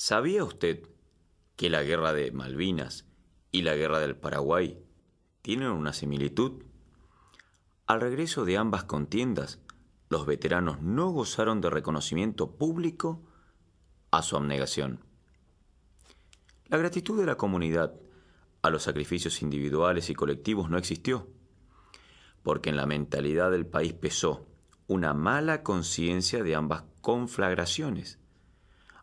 ¿Sabía usted que la guerra de Malvinas y la guerra del Paraguay tienen una similitud? Al regreso de ambas contiendas, los veteranos no gozaron de reconocimiento público a su abnegación. La gratitud de la comunidad a los sacrificios individuales y colectivos no existió, porque en la mentalidad del país pesó una mala conciencia de ambas conflagraciones,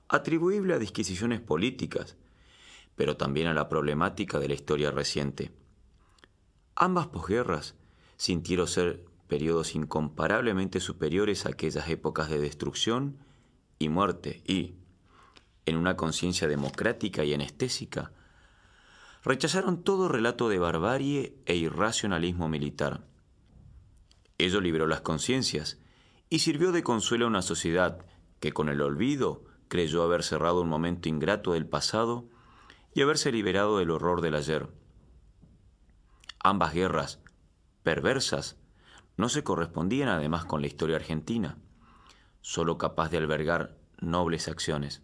atribuible a disquisiciones políticas, pero también a la problemática de la historia reciente. Ambas posguerras sintieron ser periodos incomparablemente superiores a aquellas épocas de destrucción y muerte y, en una conciencia democrática y anestésica, rechazaron todo relato de barbarie e irracionalismo militar. Ello libró las conciencias y sirvió de consuelo a una sociedad que con el olvido creyó haber cerrado un momento ingrato del pasado y haberse liberado del horror del ayer. Ambas guerras, perversas, no se correspondían además con la historia argentina, solo capaz de albergar nobles acciones.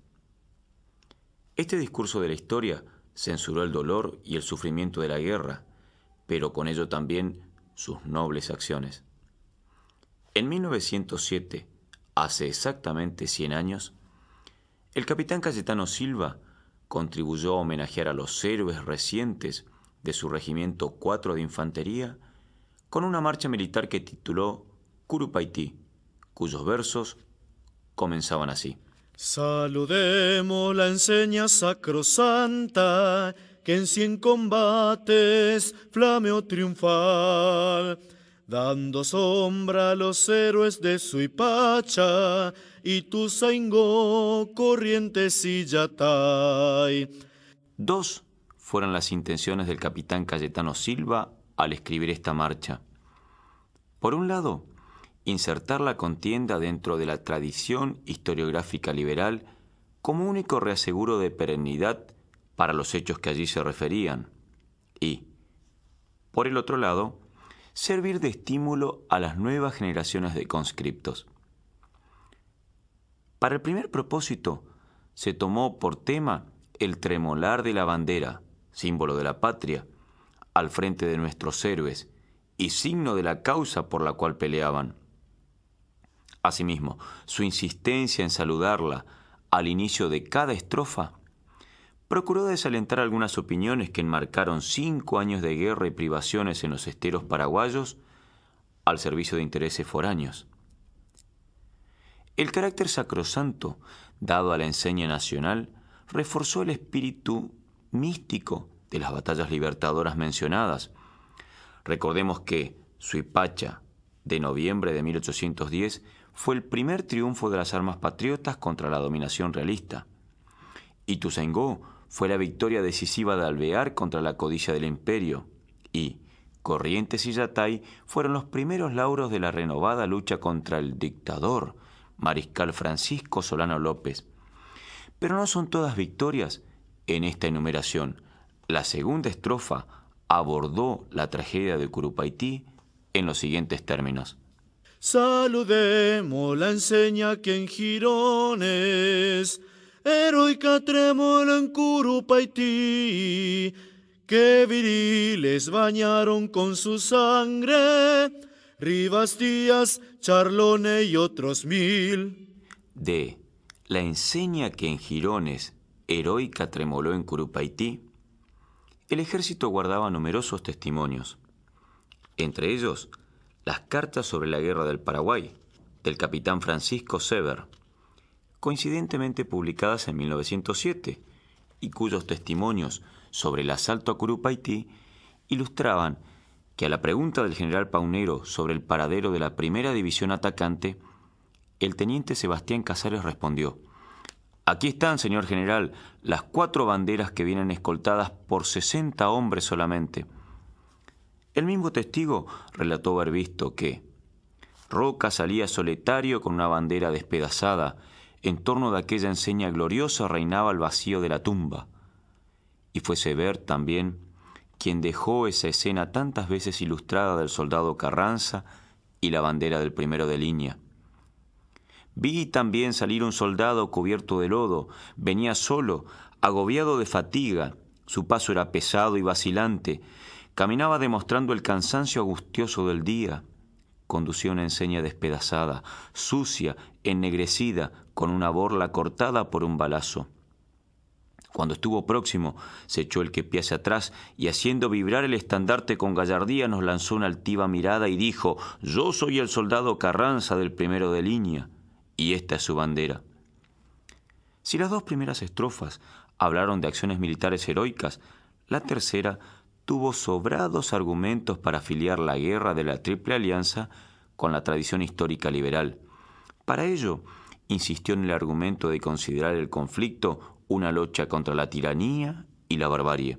Este discurso de la historia censuró el dolor y el sufrimiento de la guerra, pero con ello también sus nobles acciones. En 1907, hace exactamente 100 años, el capitán Cayetano Silva contribuyó a homenajear a los héroes recientes de su regimiento 4 de infantería con una marcha militar que tituló Curupaití, cuyos versos comenzaban así. Saludemos la enseña sacrosanta que en cien combates flameó triunfal, dando sombra a los héroes de Suipacha corrientes y. Dos fueron las intenciones del capitán Cayetano Silva al escribir esta marcha. Por un lado, insertar la contienda dentro de la tradición historiográfica liberal como único reaseguro de perennidad para los hechos que allí se referían. Y, por el otro lado, servir de estímulo a las nuevas generaciones de conscriptos. Para el primer propósito, se tomó por tema el tremolar de la bandera, símbolo de la patria, al frente de nuestros héroes y signo de la causa por la cual peleaban. Asimismo, su insistencia en saludarla al inicio de cada estrofa procuró desalentar algunas opiniones que enmarcaron cinco años de guerra y privaciones en los esteros paraguayos al servicio de intereses foráneos. El carácter sacrosanto dado a la enseña nacional reforzó el espíritu místico de las batallas libertadoras mencionadas. Recordemos que Suipacha, de noviembre de 1810, fue el primer triunfo de las armas patriotas contra la dominación realista. Ituzaingó fue la victoria decisiva de Alvear contra la codicia del imperio. Y Corrientes y Yatay fueron los primeros lauros de la renovada lucha contra el dictador, mariscal Francisco Solano López. Pero no son todas victorias en esta enumeración. La segunda estrofa abordó la tragedia de Curupaití en los siguientes términos. Saludemos la enseña que en Girones, heroica trémola en Curupaití, que viriles bañaron con su sangre, Rivas Díaz, Charlone y otros mil. De la enseña que en Girones, heroica tremoló en Curupaití, el ejército guardaba numerosos testimonios, entre ellos las cartas sobre la guerra del Paraguay, del capitán Francisco Sever, coincidentemente publicadas en 1907, y cuyos testimonios sobre el asalto a Curupaití ilustraban que a la pregunta del general Paunero sobre el paradero de la primera división atacante, el teniente Sebastián Casares respondió, Aquí están, señor general, las cuatro banderas que vienen escoltadas por 60 hombres solamente. El mismo testigo relató haber visto que Roca salía solitario con una bandera despedazada, en torno de aquella enseña gloriosa reinaba el vacío de la tumba. Y fue Sever también quien dejó esa escena tantas veces ilustrada del soldado Carranza y la bandera del primero de línea. Vi también salir un soldado cubierto de lodo, venía solo, agobiado de fatiga, su paso era pesado y vacilante, caminaba demostrando el cansancio angustioso del día, conducía una enseña despedazada, sucia, ennegrecida, con una borla cortada por un balazo. Cuando estuvo próximo, se echó el que hacia atrás y haciendo vibrar el estandarte con gallardía nos lanzó una altiva mirada y dijo, Yo soy el soldado Carranza del primero de línea, y esta es su bandera. Si las dos primeras estrofas hablaron de acciones militares heroicas, la tercera tuvo sobrados argumentos para afiliar la guerra de la Triple Alianza con la tradición histórica liberal. Para ello, insistió en el argumento de considerar el conflicto una lucha contra la tiranía y la barbarie.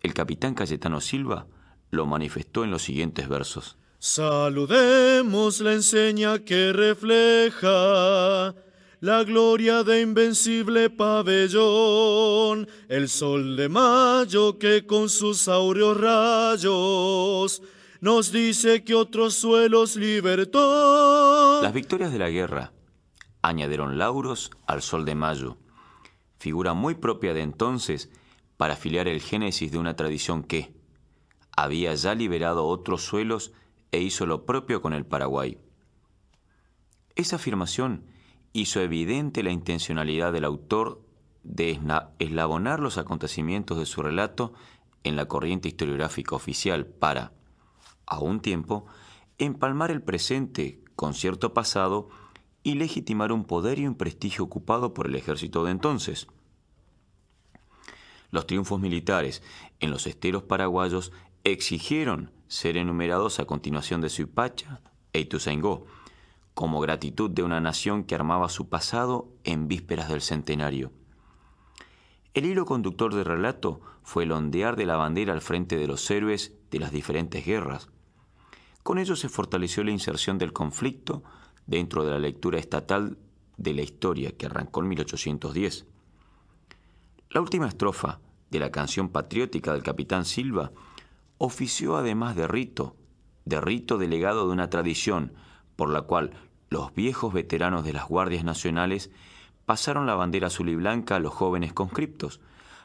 El capitán Cayetano Silva lo manifestó en los siguientes versos. Saludemos la enseña que refleja la gloria de invencible pabellón, el sol de mayo que con sus áureos rayos nos dice que otros suelos libertó. Las victorias de la guerra añadieron lauros al sol de mayo figura muy propia de entonces para afiliar el génesis de una tradición que había ya liberado otros suelos e hizo lo propio con el Paraguay. Esa afirmación hizo evidente la intencionalidad del autor de eslabonar los acontecimientos de su relato en la corriente historiográfica oficial para, a un tiempo, empalmar el presente con cierto pasado y legitimar un poder y un prestigio ocupado por el ejército de entonces. Los triunfos militares en los esteros paraguayos exigieron ser enumerados a continuación de Suipacha e Ituzaingó, como gratitud de una nación que armaba su pasado en vísperas del centenario. El hilo conductor del relato fue el ondear de la bandera al frente de los héroes de las diferentes guerras. Con ello se fortaleció la inserción del conflicto dentro de la lectura estatal de la historia que arrancó en 1810. La última estrofa de la canción patriótica del capitán Silva ofició además de rito, de rito delegado de una tradición por la cual los viejos veteranos de las Guardias Nacionales pasaron la bandera azul y blanca a los jóvenes conscriptos,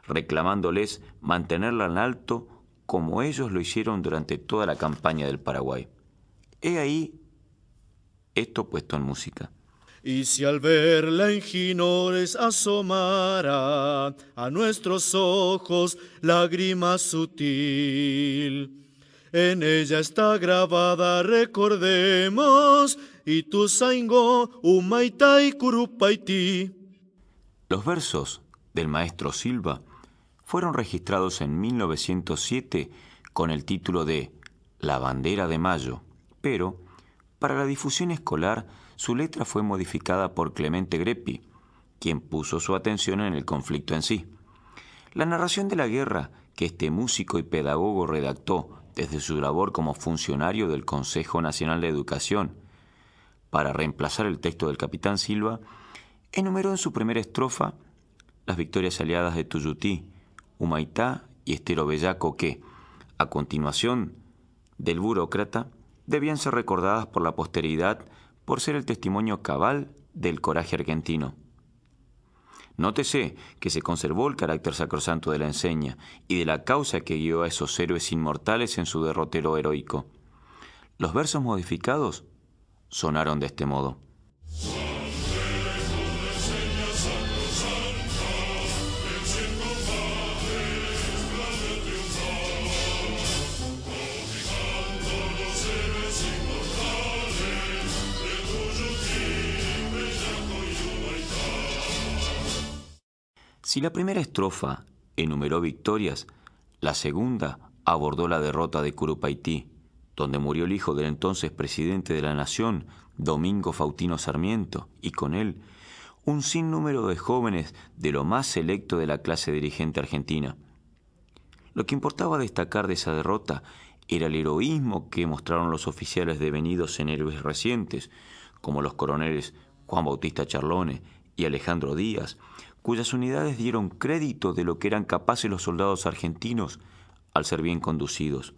reclamándoles mantenerla en alto como ellos lo hicieron durante toda la campaña del Paraguay. He ahí esto puesto en música. Y si al verla en Ginores asomara a nuestros ojos lágrima sutil, en ella está grabada, recordemos, y tu saingo, umaitai curupaiti. Los versos del maestro Silva fueron registrados en 1907 con el título de La bandera de Mayo, pero para la difusión escolar, su letra fue modificada por Clemente Greppi, quien puso su atención en el conflicto en sí. La narración de la guerra que este músico y pedagogo redactó desde su labor como funcionario del Consejo Nacional de Educación para reemplazar el texto del capitán Silva, enumeró en su primera estrofa las victorias aliadas de Tuyutí, Humaitá y Estero Bellaco que, a continuación del burócrata, debían ser recordadas por la posteridad por ser el testimonio cabal del coraje argentino. Nótese que se conservó el carácter sacrosanto de la enseña y de la causa que guió a esos héroes inmortales en su derrotero heroico. Los versos modificados sonaron de este modo. Si la primera estrofa enumeró victorias, la segunda abordó la derrota de Curupaití, donde murió el hijo del entonces presidente de la nación, Domingo Fautino Sarmiento, y con él un sinnúmero de jóvenes de lo más selecto de la clase dirigente argentina. Lo que importaba destacar de esa derrota era el heroísmo que mostraron los oficiales devenidos en héroes recientes, como los coroneles Juan Bautista Charlone y Alejandro Díaz, cuyas unidades dieron crédito de lo que eran capaces los soldados argentinos al ser bien conducidos.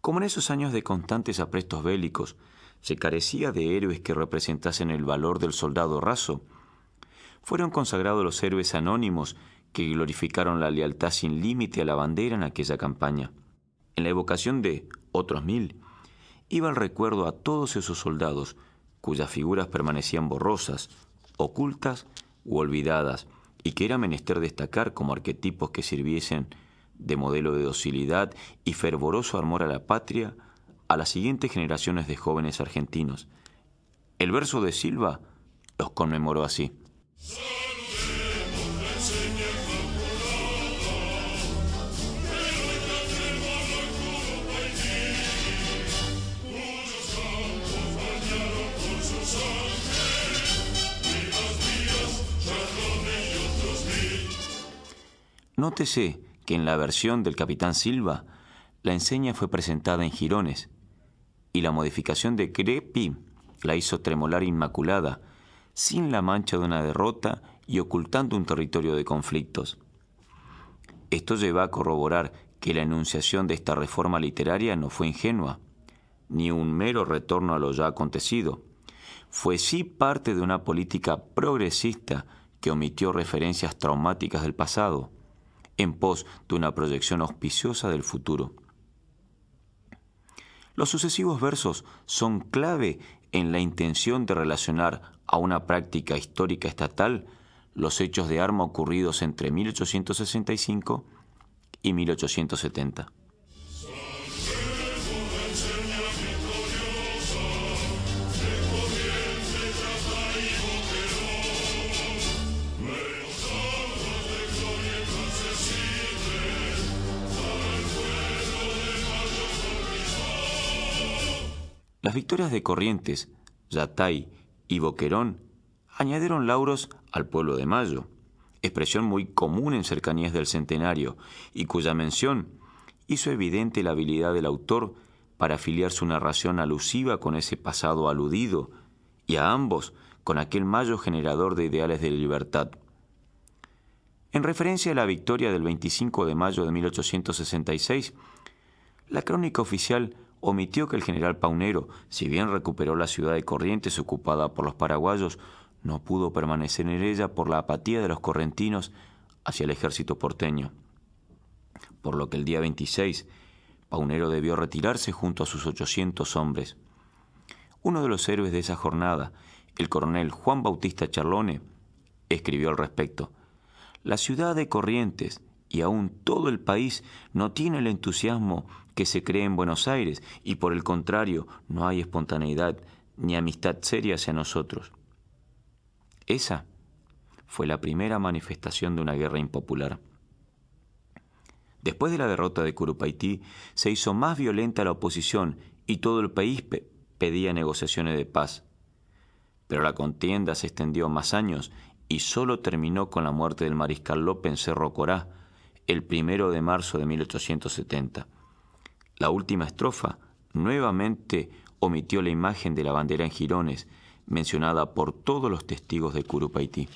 Como en esos años de constantes aprestos bélicos, se carecía de héroes que representasen el valor del soldado raso. Fueron consagrados los héroes anónimos que glorificaron la lealtad sin límite a la bandera en aquella campaña. En la evocación de otros mil, iba el recuerdo a todos esos soldados cuyas figuras permanecían borrosas, ocultas olvidadas, y que era menester destacar como arquetipos que sirviesen de modelo de docilidad y fervoroso amor a la patria a las siguientes generaciones de jóvenes argentinos. El verso de Silva los conmemoró así. Nótese que en la versión del capitán Silva, la enseña fue presentada en jirones y la modificación de Crepi la hizo tremolar inmaculada, sin la mancha de una derrota y ocultando un territorio de conflictos. Esto lleva a corroborar que la enunciación de esta reforma literaria no fue ingenua, ni un mero retorno a lo ya acontecido. Fue sí parte de una política progresista que omitió referencias traumáticas del pasado en pos de una proyección auspiciosa del futuro. Los sucesivos versos son clave en la intención de relacionar a una práctica histórica estatal los hechos de arma ocurridos entre 1865 y 1870. Las victorias de Corrientes, Yatay y Boquerón añadieron lauros al pueblo de Mayo, expresión muy común en cercanías del centenario y cuya mención hizo evidente la habilidad del autor para afiliar su narración alusiva con ese pasado aludido y a ambos con aquel Mayo generador de ideales de libertad. En referencia a la victoria del 25 de mayo de 1866, la crónica oficial omitió que el general Paunero, si bien recuperó la ciudad de Corrientes ocupada por los paraguayos, no pudo permanecer en ella por la apatía de los correntinos hacia el ejército porteño. Por lo que el día 26, Paunero debió retirarse junto a sus 800 hombres. Uno de los héroes de esa jornada, el coronel Juan Bautista Charlone, escribió al respecto, La ciudad de Corrientes y aún todo el país no tiene el entusiasmo que se cree en Buenos Aires y por el contrario no hay espontaneidad ni amistad seria hacia nosotros. Esa fue la primera manifestación de una guerra impopular. Después de la derrota de Curupaití, se hizo más violenta la oposición y todo el país pedía negociaciones de paz. Pero la contienda se extendió más años y solo terminó con la muerte del mariscal López Cerro Corá, el primero de marzo de 1870. La última estrofa nuevamente omitió la imagen de la bandera en jirones, mencionada por todos los testigos de Curupaití.